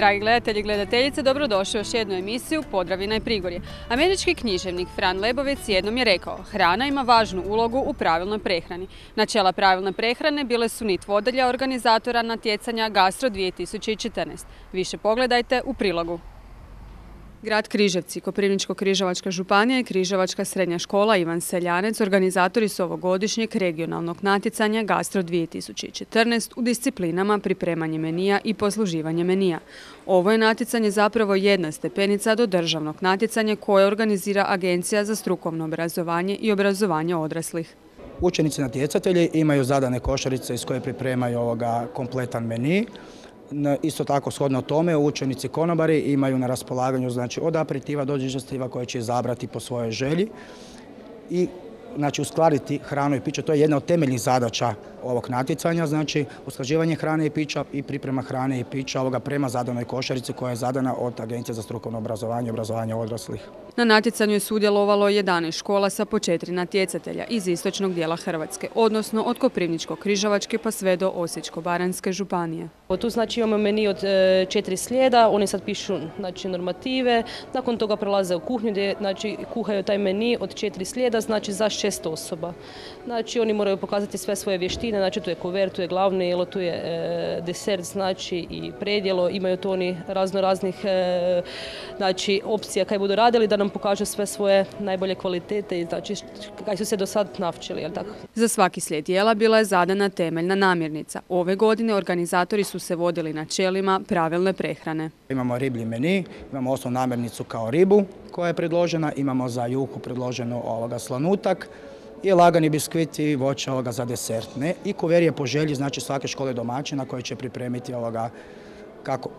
Dragi gledatelji i gledateljice, dobrodošli još jednu emisiju Podravina i Prigorje. Američki književnik Fran Lebovec jednom je rekao Hrana ima važnu ulogu u pravilnoj prehrani. Načela pravilne prehrane bile su nit vodilja organizatora natjecanja Gastro 2014. Više pogledajte u prilogu. Grad Križevci, Koprivničko-križevačka županija i Križevačka srednja škola Ivan Seljanec organizatori su ovogodišnjeg regionalnog natjecanja Gastro 2014 u disciplinama pripremanje menija i posluživanje menija. Ovo je natjecanje zapravo jedna stepenica do državnog natjecanja koje organizira Agencija za strukovno obrazovanje i obrazovanje odraslih. Učenici natjecatelji imaju zadane košarice iz koje pripremaju ovoga kompletan meni. Isto tako shodno tome učenici konobari imaju na raspolaganju znači od aperitiva do digestiva koje će izabrati po svojoj želji i znači uskladiti hranu i piće. To je jedna od temeljnih zadaća ovog natjecanja, znači usklađivanje hrane i pića i priprema hrane i pića ovoga prema zadanoj košarici koja je zadana od Agencije za strukovno obrazovanje i obrazovanje odraslih. Na natjecanju je sudjelovalo 11 škola sa po četiri natjecatelja iz istočnog dijela Hrvatske, odnosno od Koprivničko-Križavačke pa sve do Osječko-Baranjske županije. Tu znači imamo meni od e, četiri slijeda, oni sad pišu znači, normative, nakon toga prelaze u kuhnju gdje znači, kuhaju taj meni od četiri slijeda, znači za šest osoba. Znači oni moraju pokazati sve svoje vještine, znači tu je kover, tu je glavno jelo, tu je e, desert, znači i predjelo, imaju to oni razno raznih e, znači, opcija kaj budu radili da nam pokažu sve svoje najbolje kvalitete i znači kaj su se do sad navčili, jel tako? Za svaki slijed jela bila je zadana temeljna namirnica. Ove godine organizatori su se vodili načelima pravilne prehrane. Imamo riblji meni, imamo osnovnu namirnicu kao ribu koja je predložena, imamo za juhu predloženo ovoga slanutak, i lagani biskviti i voće za desert. Ne? I kuverije po želji, znači svake škole domaćina koje će pripremiti ovoga kako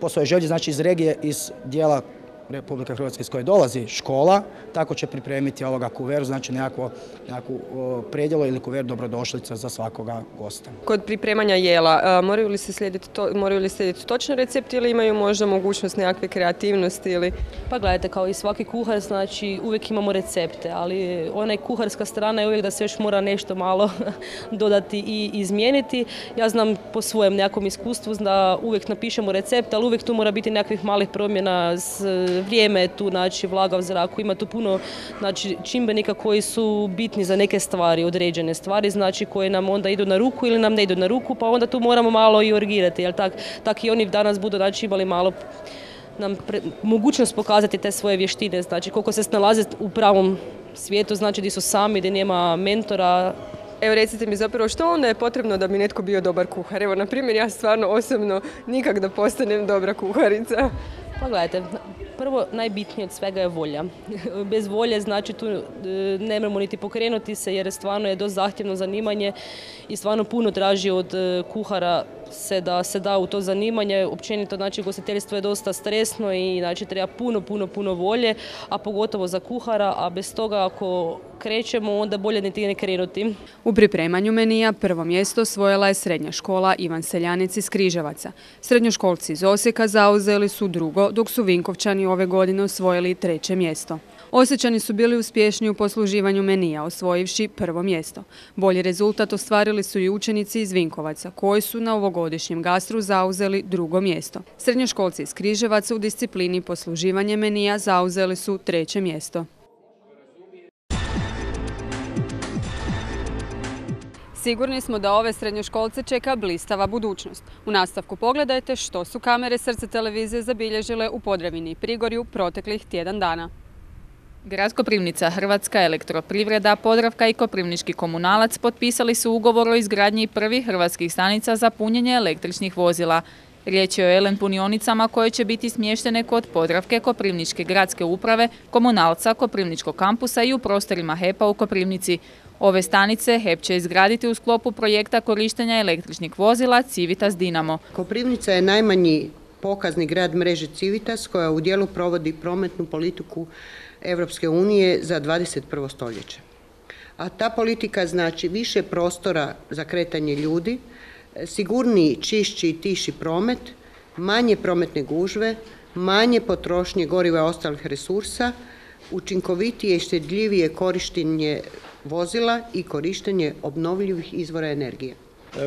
po svojoj želji, znači iz regije, iz dijela Republike Hrvatske iz koje dolazi škola, tako će pripremiti ovoga kuveru, znači nekakvu, nekakvu predjelo ili kuver dobrodošlica za svakoga gosta. Kod pripremanja jela, moraju li se slijediti, to, moraju li slijediti točni recept ili imaju možda mogućnost nekakve kreativnosti ili? Pa gledajte, kao i svaki kuhar, znači uvijek imamo recepte, ali onaj kuharska strana je uvijek da se još mora nešto malo dodati i izmijeniti. Ja znam po svojem nekakvom iskustvu da uvijek napišemo recept, ali uvijek tu mora biti nekakvih malih promjena s vrijeme je tu, znači vlaga u zraku, ima tu puno znači, čimbenika koji su bitni za neke stvari, određene stvari, znači koje nam onda idu na ruku ili nam ne idu na ruku, pa onda tu moramo malo i orgirati, jel tak, tak i oni danas budu znači, imali malo nam mogućnost pokazati te svoje vještine, znači koliko se snalaze u pravom svijetu, znači gdje su sami, gdje nema mentora, Evo recite mi zapravo što onda je potrebno da bi netko bio dobar kuhar? Evo, na primjer, ja stvarno osobno nikak da postanem dobra kuharica. Pa gledajte, prvo najbitnije od svega je volja. Bez volje znači tu e, ne možemo niti pokrenuti se jer stvarno je dosta zahtjevno zanimanje i stvarno puno traži od e, kuhara se da se da u to zanimanje. Općenito znači gostiteljstvo je dosta stresno i znači treba puno, puno, puno volje, a pogotovo za kuhara, a bez toga ako krećemo onda bolje niti ne krenuti. U pripremanju menija prvo mjesto osvojila je srednja škola Ivan Seljanic iz Križevaca. Srednjoškolci iz Osijeka zauzeli su drugo, dok su Vinkovčani ove godine osvojili treće mjesto. Osjećani su bili uspješni u posluživanju menija, osvojivši prvo mjesto. Bolji rezultat ostvarili su i učenici iz Vinkovaca, koji su na ovogodišnjem gastru zauzeli drugo mjesto. Srednjoškolci iz Križevaca u disciplini posluživanje menija zauzeli su treće mjesto. Sigurni smo da ove srednjoškolce čeka blistava budućnost. U nastavku pogledajte što su kamere Srce televizije zabilježile u Podravini i Prigorju proteklih tjedan dana. Grad Koprivnica, Hrvatska elektroprivreda, Podravka i Koprivnički komunalac potpisali su ugovor o izgradnji prvih hrvatskih stanica za punjenje električnih vozila. Riječ je o LN punionicama koje će biti smještene kod Podravke Koprivničke gradske uprave, komunalca Koprivničkog kampusa i u prostorima HEPA u Koprivnici. Ove stanice HEP će izgraditi u sklopu projekta korištenja električnih vozila Civitas Dinamo. Koprivnica je najmanji pokazni grad mreže Civitas koja u dijelu provodi prometnu politiku Europske unije za 21. stoljeće. A ta politika znači više prostora za kretanje ljudi, sigurniji, čišći i tiši promet, manje prometne gužve, manje potrošnje goriva i ostalih resursa, učinkovitije i štedljivije korištenje vozila i korištenje obnovljivih izvora energije.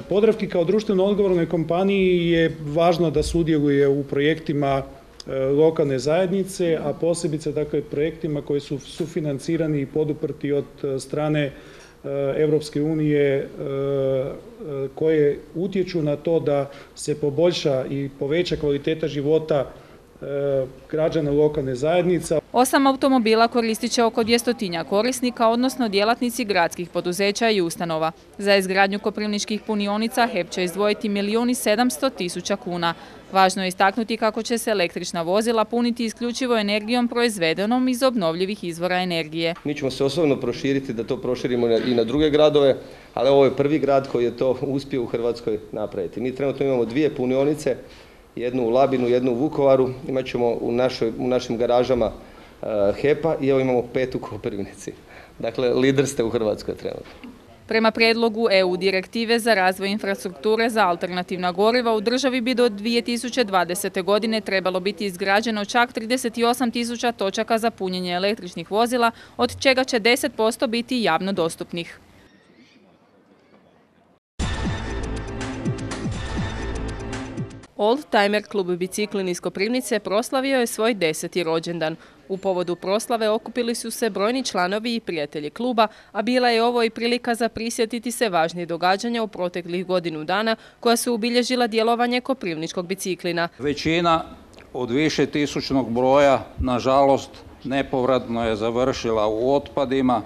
Podravki kao društveno odgovornoj kompaniji je važno da sudjeluje u projektima lokalne zajednice, a posebice dakle projektima koji su sufinancirani i poduprti od strane Europske unije koje utječu na to da se poboljša i poveća kvaliteta života građana lokalne zajednica. Osam automobila koristit će oko 200 korisnika, odnosno djelatnici gradskih poduzeća i ustanova. Za izgradnju koprivničkih punionica HEP će izdvojiti milijuni 700 tisuća kuna. Važno je istaknuti kako će se električna vozila puniti isključivo energijom proizvedenom iz obnovljivih izvora energije. Mi ćemo se osobno proširiti da to proširimo i na druge gradove, ali ovo je prvi grad koji je to uspio u Hrvatskoj napraviti. Mi trenutno imamo dvije punionice, jednu u Labinu, jednu u Vukovaru, imat ćemo u, u našim garažama HEPA i evo imamo pet u Koprivnici. Dakle, lider ste u Hrvatskoj trenutno. Prema predlogu EU direktive za razvoj infrastrukture za alternativna goriva u državi bi do 2020. godine trebalo biti izgrađeno čak 38 tisuća točaka za punjenje električnih vozila, od čega će 10% biti javno dostupnih. Old Timer klub biciklin iz Koprivnice proslavio je svoj deseti rođendan. U povodu proslave okupili su se brojni članovi i prijatelji kluba, a bila je ovo i prilika za prisjetiti se važnije događanja u proteklih godinu dana koja su ubilježila djelovanje Koprivničkog biciklina. Većina od više tisućnog broja, nažalost, nepovratno je završila u otpadima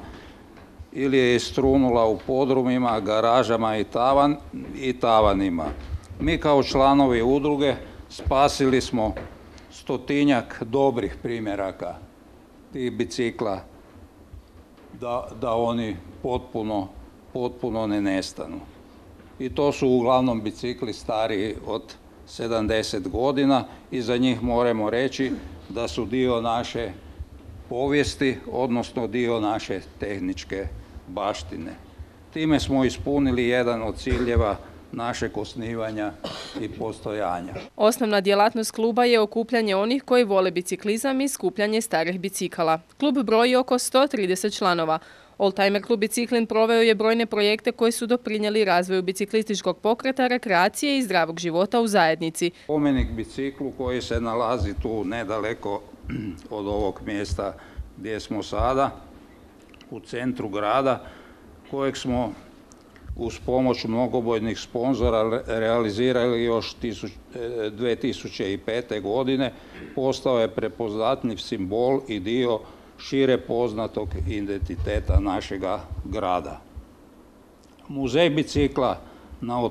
ili je istrunula u podrumima, garažama i, i tavanima. Mi kao članovi udruge spasili smo stotinjak dobrih primjeraka tih bicikla da, da oni potpuno, potpuno ne nestanu. I to su uglavnom bicikli stariji od 70 godina i za njih moramo reći da su dio naše povijesti, odnosno dio naše tehničke baštine. Time smo ispunili jedan od ciljeva našeg osnivanja i postojanja. Osnovna djelatnost kluba je okupljanje onih koji vole biciklizam i skupljanje starih bicikala. Klub broji oko 130 članova. Oldtimer klub Biciklin proveo je brojne projekte koji su doprinijeli razvoju biciklističkog pokreta, rekreacije i zdravog života u zajednici. Pomenik biciklu koji se nalazi tu nedaleko od ovog mjesta gdje smo sada, u centru grada, kojeg smo uz pomoć mnogobojnih sponzora realizirali još 2005. E, godine, postao je prepoznatljiv simbol i dio šire poznatog identiteta našega grada. Muzej bicikla na,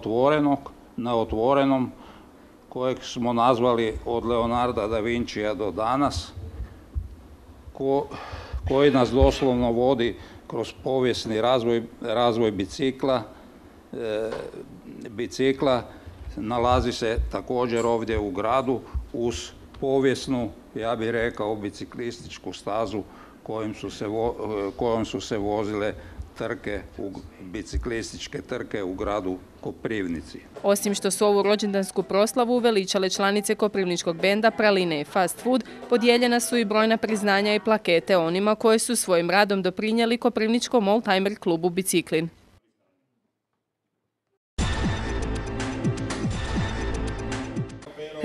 otvorenom, kojeg smo nazvali od Leonarda da Vincija do danas, koji nas doslovno vodi kroz povijesni razvoj, razvoj bicikla, bicikla nalazi se također ovdje u gradu uz povijesnu, ja bih rekao, biciklističku stazu kojom su se, kojom su se vozile trke, biciklističke trke u gradu Koprivnici. Osim što su ovu rođendansku proslavu uveličale članice Koprivničkog benda Praline i Fast Food, podijeljena su i brojna priznanja i plakete onima koje su svojim radom doprinijeli Koprivničkom oldtimer klubu Biciklin.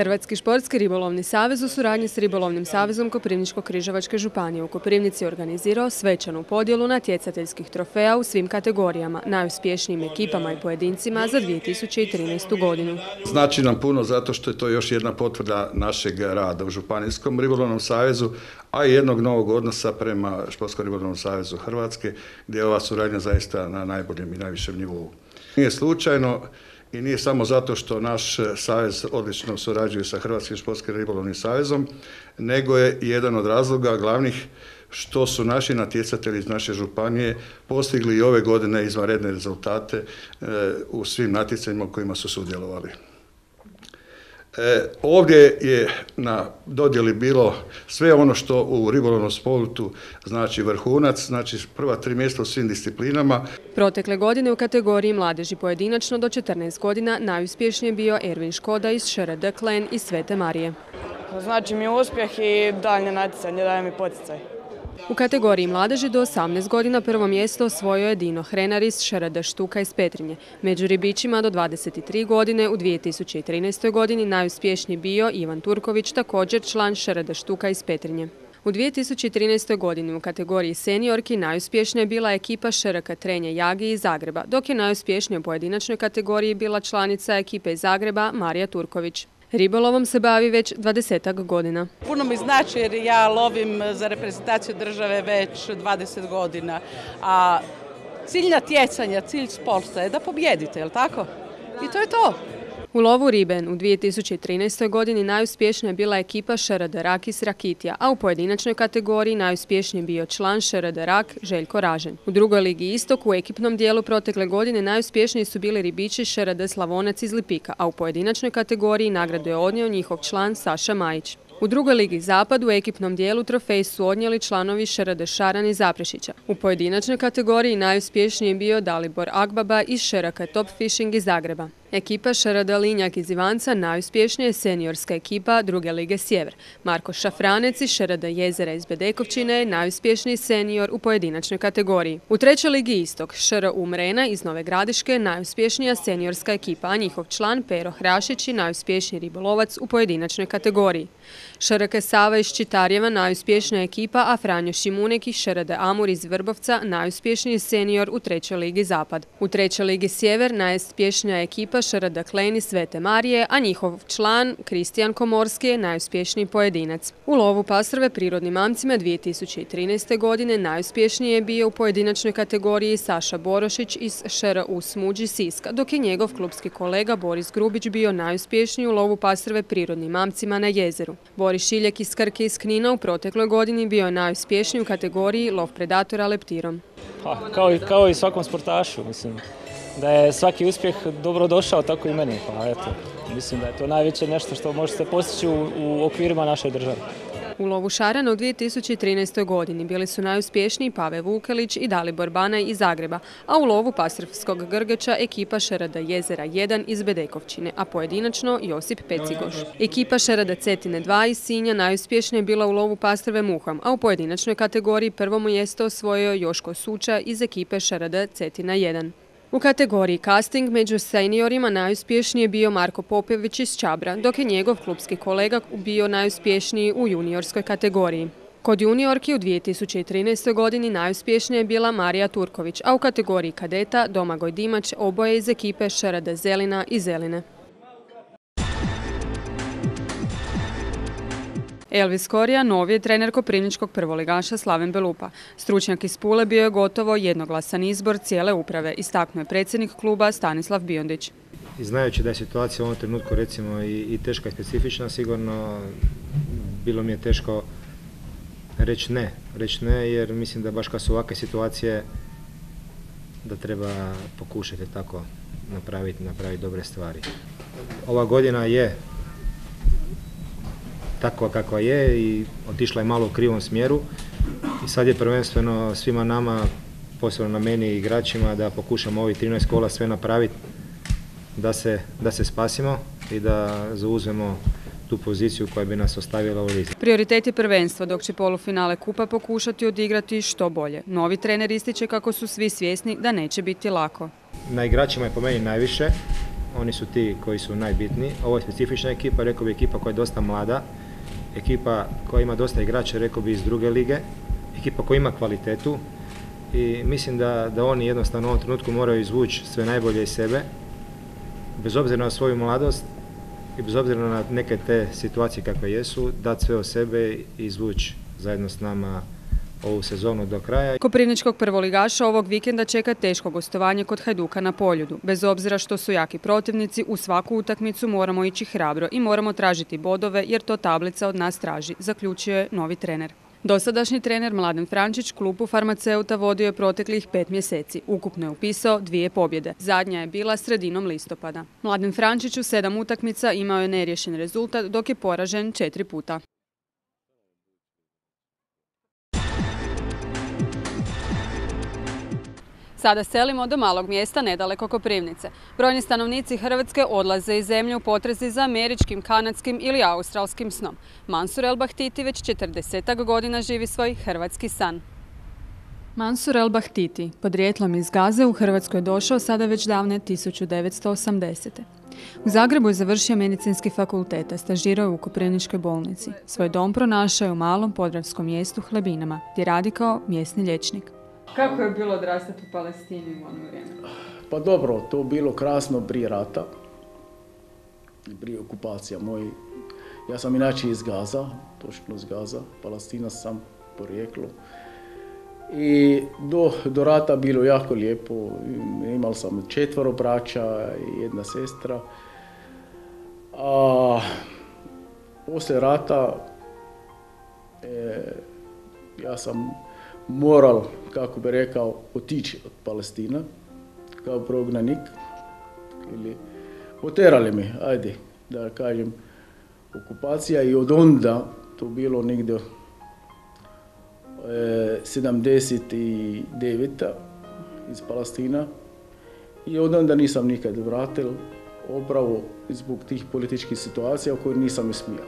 Hrvatski športski ribolovni savez u suradnji s Ribolovnim savezom Koprivničko-križevačke županije u Koprivnici organizirao svečanu podjelu natjecateljskih trofeja u svim kategorijama, najuspješnijim ekipama i pojedincima za 2013. godinu. Znači nam puno zato što je to još jedna potvrda našeg rada u Županijskom ribolovnom savezu, a i jednog novog odnosa prema Športskom ribolovnom savezu Hrvatske, gdje je ova suradnja zaista na najboljem i najvišem nivou. Nije slučajno i nije samo zato što naš savez odlično surađuje sa Hrvatskim športskim ribolovnim savezom, nego je jedan od razloga glavnih što su naši natjecatelji iz naše županije postigli i ove godine izvanredne rezultate e, u svim natjecanjima kojima su sudjelovali. E, ovdje je na dodjeli bilo sve ono što u ribolovnom sportu znači vrhunac, znači prva tri mjesta u svim disciplinama. Protekle godine u kategoriji mladeži pojedinačno do 14 godina najuspješniji bio Ervin Škoda iz ŠRD Klen iz Svete Marije. Znači mi uspjeh i daljnje natjecanje daje mi poticaj. U kategoriji mladeži do 18 godina prvo mjesto osvojio je Dino Hrenaris Šarada Štuka iz Petrinje. Među ribičima do 23 godine u 2013. godini najuspješniji bio Ivan Turković, također član Šarada Štuka iz Petrinje. U 2013. godini u kategoriji seniorki najuspješnija je bila ekipa Šrka Trenje Jagi iz Zagreba, dok je najuspješnija u pojedinačnoj kategoriji bila članica ekipe iz Zagreba Marija Turković. Ribolovom se bavi već 20 godina. Puno mi znači jer ja lovim za reprezentaciju države već 20 godina, a cilj natjecanja, cilj sporta je da pobjedite, je li tako? I to je to. U lovu Riben u 2013. godini najuspješnija je bila ekipa ŠRD Rakis Rakitija, a u pojedinačnoj kategoriji najuspješniji bio član ŠRD Rak Željko Ražen. U drugoj ligi Istok u ekipnom dijelu protekle godine najuspješniji su bili ribiči ŠRD Slavonac iz Lipika, a u pojedinačnoj kategoriji nagradu je odnio njihov član Saša Majić. U drugoj ligi Zapad u ekipnom dijelu trofej su odnijeli članovi Šerade Šaran i Zaprešića. U pojedinačnoj kategoriji najuspješniji je bio Dalibor Agbaba iz Šeraka Top Fishing iz Zagreba. Ekipa Šarada Linjak iz Ivanca najuspješnija je seniorska ekipa druge lige Sjever. Marko Šafranec iz Šarada Jezera iz Bedekovčine je najuspješniji senior u pojedinačnoj kategoriji. U trećoj ligi Istok Šr Umrena iz Nove Gradiške je najuspješnija seniorska ekipa, a njihov član Pero Hrašić je najuspješniji ribolovac u pojedinačnoj kategoriji. Šrke Sava iz Čitarjeva najuspješnija ekipa, a Franjo Šimunek iz Šrade Amur iz Vrbovca najuspješniji senior u trećoj ligi Zapad. U trećoj ligi Sjever najuspješnija ekipa Šarada Kleni Svete Marije, a njihov član, Kristijan Komorski, je najuspješniji pojedinac. U lovu pasrve prirodnim mamcima 2013. godine najuspješniji je bio u pojedinačnoj kategoriji Saša Borošić iz Šera u Smuđi Siska, dok je njegov klubski kolega Boris Grubić bio najuspješniji u lovu pasrve prirodnim mamcima na jezeru. Boris Šiljek iz Krke iz Knina u protekloj godini bio je najuspješniji u kategoriji lov predatora leptirom. Pa, kao, kao i svakom sportašu, mislim da je svaki uspjeh dobro došao, tako i meni. Pa eto, mislim da je to najveće nešto što možete postići u okvirima naše države. U lovu Šarana u 2013. godini bili su najuspješniji Pave Vukelić i Dalibor Banaj iz Zagreba, a u lovu Pasrvskog Grgeća ekipa Šerada Jezera 1 iz Bedekovčine, a pojedinačno Josip Pecigoš. Ekipa Šerada Cetine 2 iz Sinja najuspješnija je bila u lovu Pastrve Muham, a u pojedinačnoj kategoriji prvo mjesto osvojio Joško Suča iz ekipe Šerada Cetina 1. U kategoriji casting među seniorima najuspješniji je bio Marko Popović iz Čabra, dok je njegov klubski kolega bio najuspješniji u juniorskoj kategoriji. Kod juniorki u 2013. godini najuspješnija je bila Marija Turković, a u kategoriji kadeta Domagoj Dimać oboje iz ekipe Šarada Zelina i Zeline. Elvis Korija novi je trener Koprivničkog prvoligaša Slaven Belupa. Stručnjak iz Pule bio je gotovo jednoglasan izbor cijele uprave, istaknuo je predsjednik kluba Stanislav Biondić. I znajući da je situacija u ovom trenutku recimo i, i teška i specifična, sigurno bilo mi je teško reći ne. Reći ne jer mislim da baš kad su ovakve situacije da treba pokušati tako napraviti, napraviti dobre stvari. Ova godina je takva kakva je i otišla je malo u krivom smjeru i sad je prvenstveno svima nama, posebno na meni i igračima, da pokušamo ovih 13 kola sve napraviti da se, da se spasimo i da zauzmemo tu poziciju koja bi nas ostavila u lizi. Prioritet je prvenstvo, dok će polufinale kupa pokušati odigrati što bolje. Novi trener ističe kako su svi svjesni da neće biti lako. Na igračima je po meni najviše, oni su ti koji su najbitniji. Ovo je specifična ekipa, rekao bi ekipa koja je dosta mlada, ekipa koja ima dosta igrača, rekao bi iz druge lige, ekipa koja ima kvalitetu. I mislim da, da oni jednostavno u ovom trenutku moraju izvući sve najbolje iz sebe, bez obzira na svoju mladost i bez obzira na neke te situacije kakve jesu, dati sve o sebe i izvući zajedno s nama ovu sezonu do kraja. Koprivničkog prvoligaša ovog vikenda čeka teško gostovanje kod Hajduka na Poljudu. Bez obzira što su jaki protivnici, u svaku utakmicu moramo ići hrabro i moramo tražiti bodove jer to tablica od nas traži, zaključuje novi trener. Dosadašnji trener Mladen Frančić klubu farmaceuta vodio je proteklih pet mjeseci. Ukupno je upisao dvije pobjede. Zadnja je bila sredinom listopada. Mladen Frančić u sedam utakmica imao je neriješen rezultat dok je poražen četiri puta. Sada selimo do malog mjesta nedaleko Koprivnice. Brojni stanovnici Hrvatske odlaze iz zemlje u potrezi za američkim, kanadskim ili australskim snom. Mansur El Bahtiti već 40 godina živi svoj hrvatski san. Mansur El Bahtiti, podrijetlom iz Gaze, u Hrvatsku je došao sada već davne 1980. U Zagrebu je završio medicinski fakultet, a stažirao je u Koprivničkoj bolnici. Svoj dom pronašao je u malom podravskom mjestu Hlebinama, gdje radi kao mjesni liječnik. Kako je bilo odrastati u Palestini u ono vrijeme? Pa dobro, to bilo krasno prije rata, prije okupacija moj. Ja sam inače iz Gaza, točno iz Gaza, Palestina sam porijeklo. I do, do rata bilo jako lijepo, imao sam četvoro braća i jedna sestra. A poslije rata e, ja sam moral, kako bi rekao, otići od Palestina kao prognanik ili poterali mi, ajde, da kažem, okupacija i od onda to bilo negdje 79. iz Palestina i od onda nisam nikad vratil, opravo zbog tih političkih situacija u kojoj nisam smijao.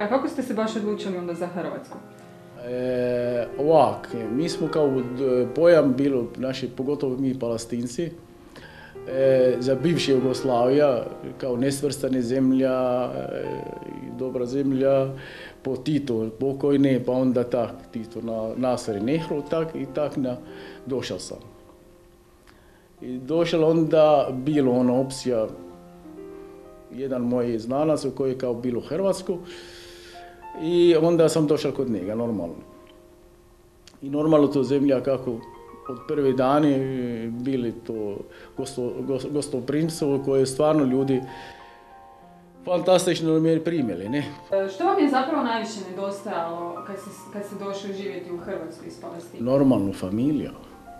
A kako ste se baš odlučili onda za Hrvatsku? E, ovak, mi smo kao pojam bilo, naši, pogotovo mi palestinci, e, za bivši Jugoslavija, kao nesvrstane zemlja, e, dobra zemlja, po Tito pokojne, pa onda tak, Tito na Nasar Nehru, tak i tak na, došao sam. I došao onda bilo ona opcija, jedan moj znanac koji je kao bilo u Hrvatsku, i onda sam došao kod njega, normalno. I normalno to zemlja kako od prve dani bili to gosto, koje je stvarno ljudi fantastično mi primjeli, ne? E, što vam je zapravo najviše nedostajalo kad ste, kad ste došli živjeti u Hrvatsku iz Palestine? Normalno, familija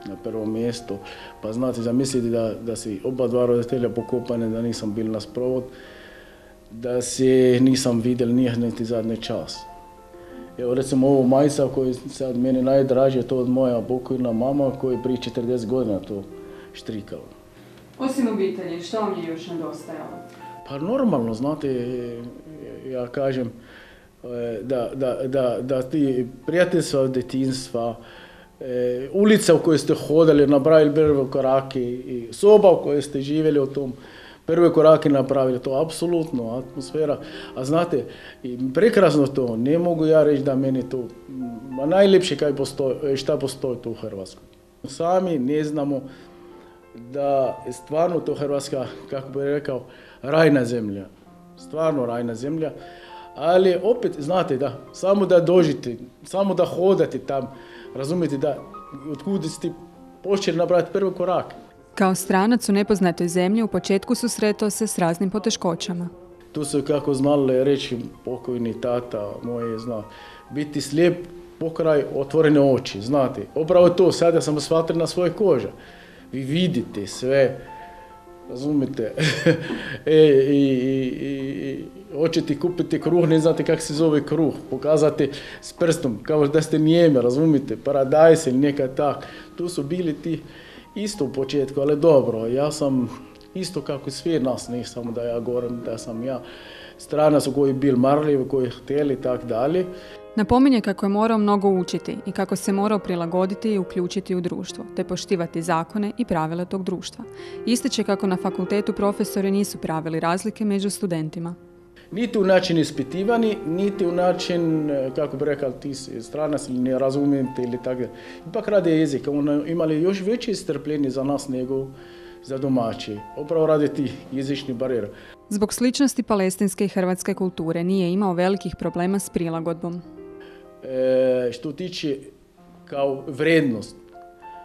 na prvo mjesto. Pa znate, zamisliti da, da si oba dva roditelja pokopane, da nisam bil na sprovod, da se nisam vidjel niti zadnji čas. Evo recimo ovo majca koji sad meni najdraže, to od moja pokojna mama koji je prije 40 godina to štrikala. Osim obitelji, što vam je još nedostajalo? Pa normalno, znate, ja kažem e, da, da, da, da ti prijateljstva od e, ulica u kojoj ste hodali, napravili prve korake i soba u kojoj ste živjeli u tom, prve korake napravili, to apsolutno atmosfera. A znate, prekrasno to, ne mogu ja reći da meni to, ma najljepše kaj postoji, šta postoji tu u Hrvatskoj. Sami ne znamo da je stvarno to Hrvatska, kako bi rekao, rajna zemlja. Stvarno rajna zemlja. Ali opet, znate da, samo da dožite, samo da hodate tam, razumijete da, otkud ste počeli napraviti prvi korak. Kao stranac u nepoznatoj zemlji u početku susretao se s raznim poteškoćama. Tu su kako znali reći pokojni tata moje, zna, biti slijep pokraj otvorene oči, znate. Upravo to, sada sam shvatio na svoje kože. Vi vidite sve, razumite, e, i, i, hoćete kupiti kruh, ne znate kako se zove kruh, pokazati s prstom, kao da ste nijeme, razumite, paradajs ili nekaj tak. Tu su bili ti isto u početku, ali dobro, ja sam isto kako svi nas, ne samo da ja govorim da sam ja stranac koji je bil marljiv, koji je htjeli i tak dalje. Napominje kako je morao mnogo učiti i kako se morao prilagoditi i uključiti u društvo, te poštivati zakone i pravila tog društva. Ističe kako na fakultetu profesori nisu pravili razlike među studentima. Niti u način ispitivani, niti u način, e, kako bi rekao, ti stranac ili ne razumijete ili tako. Ipak radi jezik, on imali još veće strpljenje za nas nego za domaći. Upravo radi ti jezični barijera. Zbog sličnosti palestinske i hrvatske kulture nije imao velikih problema s prilagodbom. E, što tiče kao vrednost,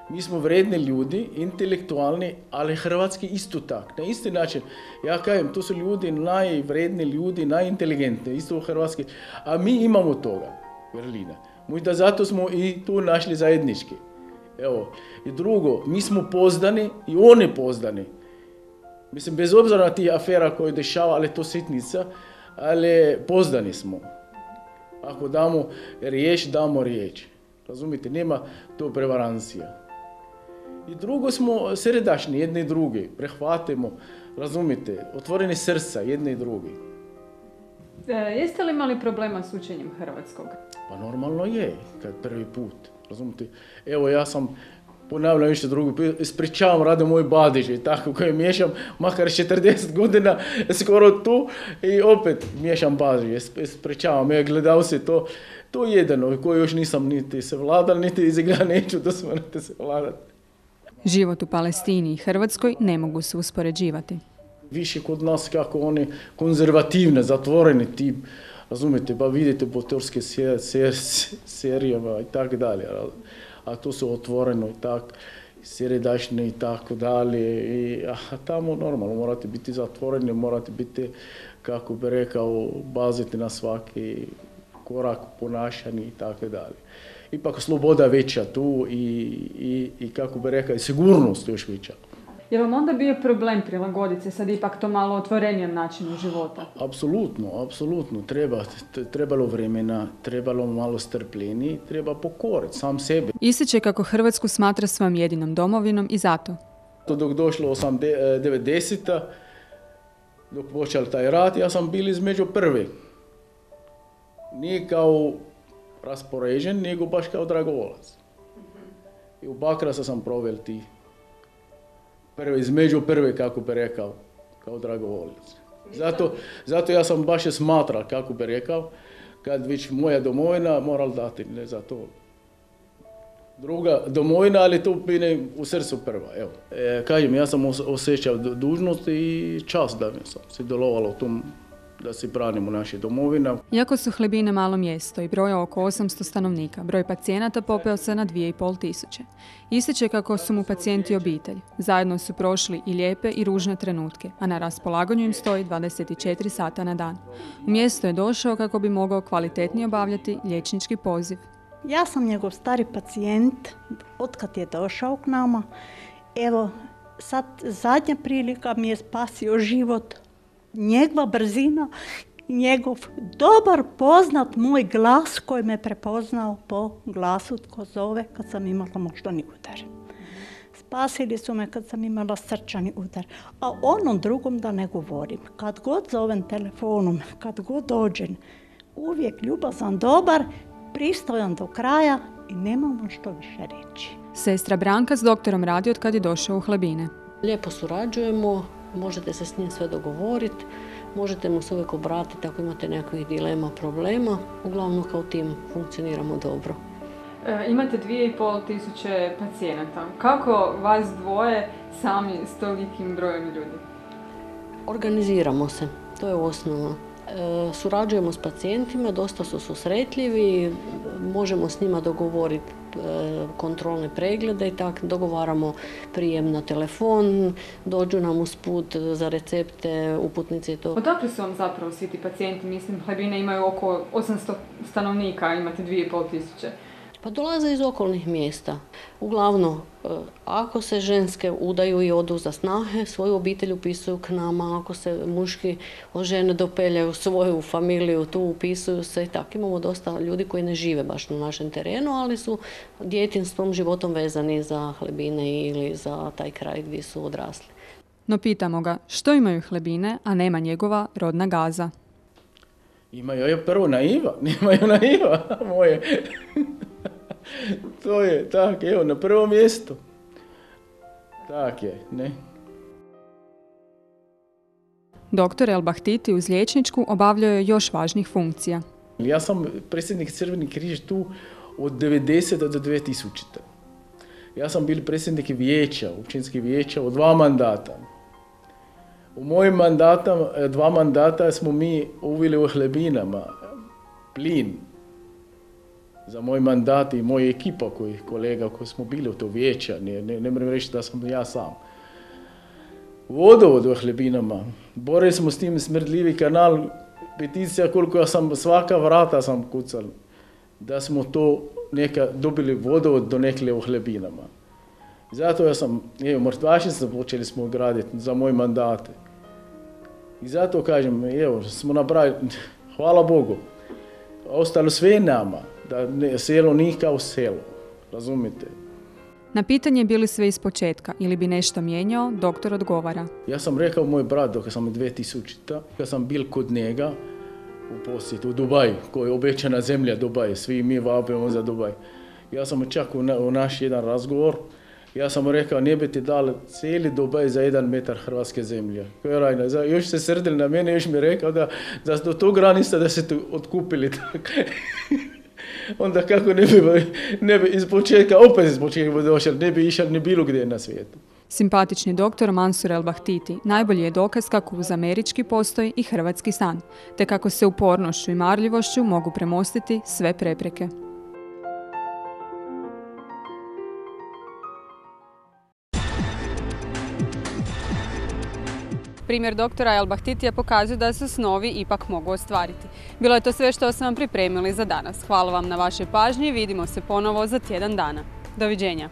mi smo vredni ljudi, intelektualni, ali hrvatski isto tak. Na isti način. Ja kažem, to su ljudi najvredni ljudi, najinteligentni, isto u hrvatski. A mi imamo toga, Berlina. Možda zato smo i tu našli zajednički. Evo. I drugo, mi smo pozdani i oni pozdani. Mislim, bez obzira na ti afera koje dešava, ali to sitnica, ali pozdani smo. Ako damo riječ, damo riječ. Razumite, nema to prevarancija. I drugo smo sredašni jedni i drugi, prehvatimo, razumite, otvoreni srca jedni i drugi. E, jeste li imali problema s učenjem hrvatskog? Pa normalno je, kad prvi put, razumite. Evo ja sam, ponavljam više drugi put, ispričavam, radim moj badiž i tako koje miješam, makar 40 godina skoro tu i opet miješam badiž, ispričavam, ja gledao se to, to je jedno koji još nisam niti se vladal, niti izigra neću smrti se vladati. Život u Palestini i Hrvatskoj ne mogu se uspoređivati. Više kod nas kako oni konzervativne, zatvoreni tip, razumijete, pa vidite po turske serijama i tako dalje, a to su otvoreno i tako, sredašne i tako dalje, i, a tamo normalno morate biti zatvoreni, morate biti, kako bi rekao, baziti na svaki korak ponašanje i tako dalje. Ipak sloboda veća tu i, i, i kako bi rekao, i sigurnost još veća. Je vam onda bio problem prilagoditi se sad ipak to malo otvorenijem načinu života? Apsolutno, apsolutno. Treba, trebalo vremena, trebalo malo strpljenja, treba pokoriti sam sebe. Ističe kako Hrvatsku smatra svojom jedinom domovinom i zato. To dok došlo 90 dok počeo taj rat, ja sam bil između prvi. Nije kao raspoređen, nego baš kao dragovolac. I u Bakrasa sam proveo ti prve, između prve, kako bi rekao, kao dragovolac. Zato, zato ja sam baš je smatra, kako bi rekao, kad već moja domovina moral dati, ne za to. Druga domovina, ali to bine u srcu prva, evo. E, kažem, ja sam osjećao dužnost i čas da mi sam se delovalo u tom da si branimo naše domovina. Iako su Hlebine malo mjesto i broja oko 800 stanovnika, broj pacijenata popeo se na 2,5 tisuće. Ističe kako su mu pacijenti obitelj. Zajedno su prošli i lijepe i ružne trenutke, a na raspolaganju im stoji 24 sata na dan. U mjesto je došao kako bi mogao kvalitetnije obavljati liječnički poziv. Ja sam njegov stari pacijent, otkad je došao k nama. Evo, sad zadnja prilika mi je spasio život njegova brzina, njegov dobar poznat moj glas koji me prepoznao po glasu tko zove kad sam imala moždani udar. Spasili su me kad sam imala srčani udar. A onom drugom da ne govorim. Kad god zovem telefonom, kad god dođem, uvijek ljubazan, dobar, pristojan do kraja i nemamo što više reći. Sestra Branka s doktorom radi od kad je došao u Hlebine. Lijepo surađujemo, možete se s njim sve dogovoriti, možete mu se uvijek obratiti ako imate nekakvih dilema, problema. Uglavnom kao tim funkcioniramo dobro. E, imate dvije i pol tisuće pacijenata. Kako vas dvoje sami s tolikim brojem ljudi? Organiziramo se, to je osnovno. E, surađujemo s pacijentima, dosta su susretljivi, možemo s njima dogovoriti kontrolne preglede i tako dogovaramo prijem na telefon, dođu nam put za recepte, uputnice i to. Odakle su vam zapravo svi ti pacijenti? Mislim, Hlebine imaju oko 800 stanovnika, imate 2500 tisuće. Pa dolaze iz okolnih mjesta. Uglavnom, e, ako se ženske udaju i odu za snahe, svoju obitelj upisuju k nama. Ako se muški od žene dopeljaju svoju familiju, tu upisuju se i tako. Imamo dosta ljudi koji ne žive baš na našem terenu, ali su djetinstvom, životom vezani za hlebine ili za taj kraj gdje su odrasli. No pitamo ga, što imaju hlebine, a nema njegova rodna gaza? Imaju prvo naiva, nemaju naiva moje. to je tak, evo, na prvo mjesto. Tak je, ne. Doktor El Bahtiti uz liječničku obavljao je još važnih funkcija. Ja sam predsjednik Crveni križ tu od 90. do 2000. Ja sam bil predsjednik vijeća, općinskih vijeća od dva mandata. U mojim mandata, dva mandata smo mi uvili u hlebinama plin, za moj mandat i moja ekipa koji, kolega koji smo bili u to vijeća, ne, ne, ne moram reći da sam ja sam. Vodovod u Hlebinama, borili smo s tim smrdljivi kanal, peticija koliko ja sam, svaka vrata sam kucal, da smo to neka, dobili vodovod do nekle u Hlebinama. Zato ja sam, evo, mrtvačnice počeli smo graditi za moj mandate. I zato kažem, evo, smo napravili, hvala Bogu, ostalo sve nama da ne, selo nije kao selo, razumite? Na pitanje bili sve iz početka ili bi nešto mijenjao, doktor odgovara. Ja sam rekao moj brat dok sam 2000. kad sam bil kod njega u posjetu u Dubaju, koji je obećana zemlja Dubaj, svi mi vabimo za Dubaj. Ja sam čak u, u naš jedan razgovor, ja sam rekao, ne bi ti dali cijeli Dubaj za jedan metar hrvatske zemlje. Rajna, još se srdili na mene, još mi rekao da, da do tog granica da se tu otkupili. Onda kako ne bi, ne bi iz početka, opet iz početka došli, ne bi išao ni bilo gdje na svijetu. Simpatični doktor Mansur El Bahtiti najbolji je dokaz kako uz američki postoji i hrvatski san, te kako se upornošću i marljivošću mogu premostiti sve prepreke. Primjer doktora El Bahtitija pokazuje da se snovi ipak mogu ostvariti. Bilo je to sve što smo vam pripremili za danas. Hvala vam na vašoj pažnji i vidimo se ponovo za tjedan dana. Doviđenja!